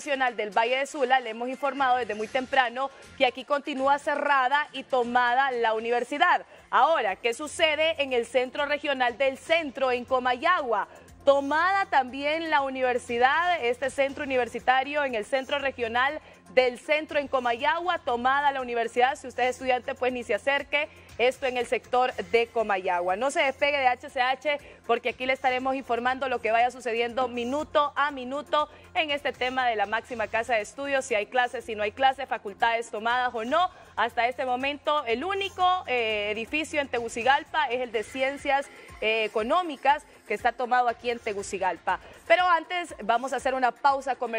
Nacional del Valle de Sula le hemos informado desde muy temprano que aquí continúa cerrada y tomada la universidad. Ahora, ¿qué sucede en el centro regional del centro, en Comayagua? Tomada también la universidad, este centro universitario en el centro regional del centro en Comayagua, tomada la universidad. Si usted es estudiante, pues ni se acerque. Esto en el sector de Comayagua. No se despegue de HCH porque aquí le estaremos informando lo que vaya sucediendo minuto a minuto en este tema de la máxima casa de estudios, si hay clases, si no hay clases, facultades tomadas o no. Hasta este momento, el único eh, edificio en Tegucigalpa es el de Ciencias eh, Económicas que está tomado aquí en Tegucigalpa. Pero antes vamos a hacer una pausa comercial.